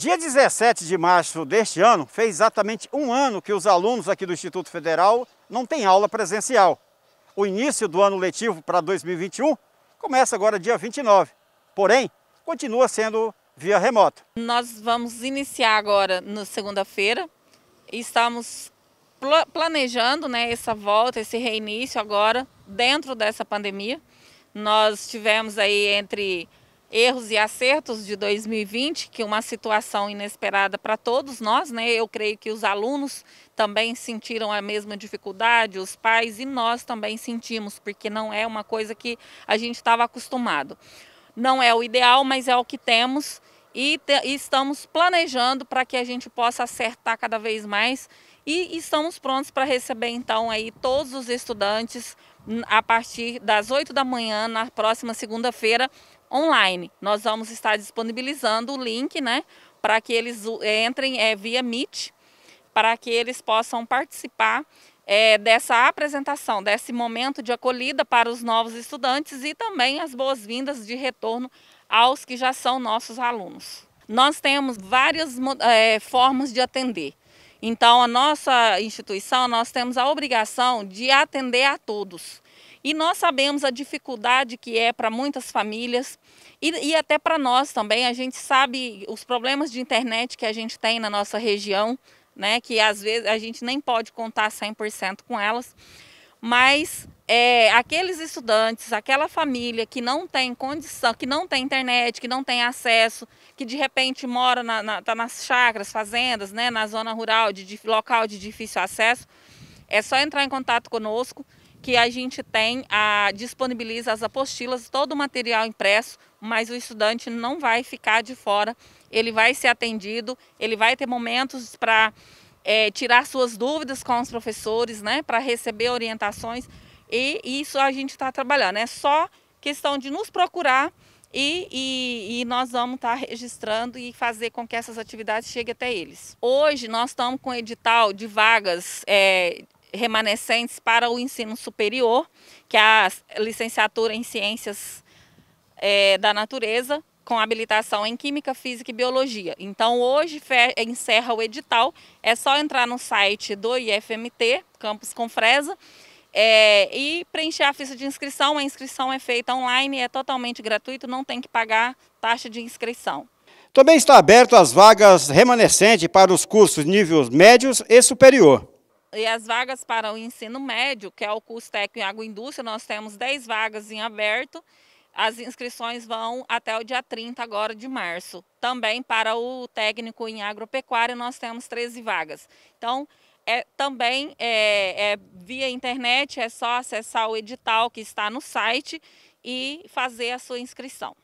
Dia 17 de março deste ano, fez exatamente um ano que os alunos aqui do Instituto Federal não têm aula presencial. O início do ano letivo para 2021 começa agora dia 29, porém, continua sendo via remota. Nós vamos iniciar agora na segunda-feira estamos planejando né, essa volta, esse reinício agora dentro dessa pandemia. Nós tivemos aí entre erros e acertos de 2020, que uma situação inesperada para todos nós, né? Eu creio que os alunos também sentiram a mesma dificuldade, os pais e nós também sentimos, porque não é uma coisa que a gente estava acostumado. Não é o ideal, mas é o que temos e, te, e estamos planejando para que a gente possa acertar cada vez mais e estamos prontos para receber então aí todos os estudantes a partir das 8 da manhã na próxima segunda-feira online. Nós vamos estar disponibilizando o link, né, para que eles entrem é, via Meet, para que eles possam participar é, dessa apresentação, desse momento de acolhida para os novos estudantes e também as boas-vindas de retorno aos que já são nossos alunos. Nós temos várias é, formas de atender. Então, a nossa instituição, nós temos a obrigação de atender a todos. E nós sabemos a dificuldade que é para muitas famílias e, e até para nós também. A gente sabe os problemas de internet que a gente tem na nossa região, né, que às vezes a gente nem pode contar 100% com elas. Mas é, aqueles estudantes, aquela família que não tem condição, que não tem internet, que não tem acesso, que de repente mora na, na, tá nas chacras, fazendas, né, na zona rural, de, de local de difícil acesso, é só entrar em contato conosco que a gente tem, a, disponibiliza as apostilas, todo o material impresso, mas o estudante não vai ficar de fora, ele vai ser atendido, ele vai ter momentos para é, tirar suas dúvidas com os professores, né, para receber orientações, e isso a gente está trabalhando. É só questão de nos procurar e, e, e, nós vamos estar tá registrando e fazer com que essas atividades cheguem até eles. Hoje nós estamos com edital de vagas é, remanescentes para o ensino superior, que é a licenciatura em Ciências é, da Natureza, com habilitação em Química, Física e Biologia. Então, hoje encerra o edital, é só entrar no site do IFMT, Campus Confresa, é, e preencher a ficha de inscrição. A inscrição é feita online, é totalmente gratuito, não tem que pagar taxa de inscrição. Também está aberto as vagas remanescentes para os cursos níveis médios e superior. E as vagas para o ensino médio, que é o curso técnico em agroindústria, nós temos 10 vagas em aberto. As inscrições vão até o dia 30 agora de março. Também para o técnico em agropecuária nós temos 13 vagas. Então, é, também é, é, via internet, é só acessar o edital que está no site e fazer a sua inscrição.